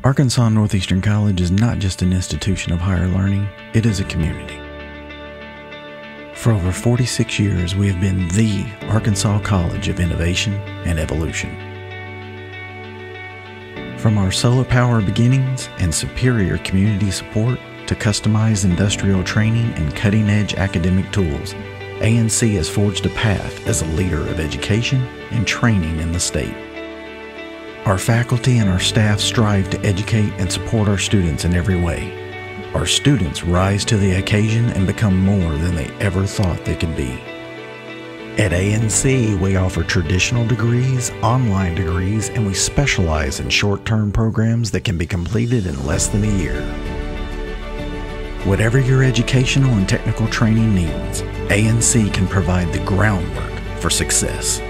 Arkansas Northeastern College is not just an institution of higher learning, it is a community. For over 46 years, we have been the Arkansas College of Innovation and Evolution. From our solar power beginnings and superior community support to customized industrial training and cutting edge academic tools, ANC has forged a path as a leader of education and training in the state. Our faculty and our staff strive to educate and support our students in every way. Our students rise to the occasion and become more than they ever thought they could be. At ANC, we offer traditional degrees, online degrees, and we specialize in short term programs that can be completed in less than a year. Whatever your educational and technical training needs, ANC can provide the groundwork for success.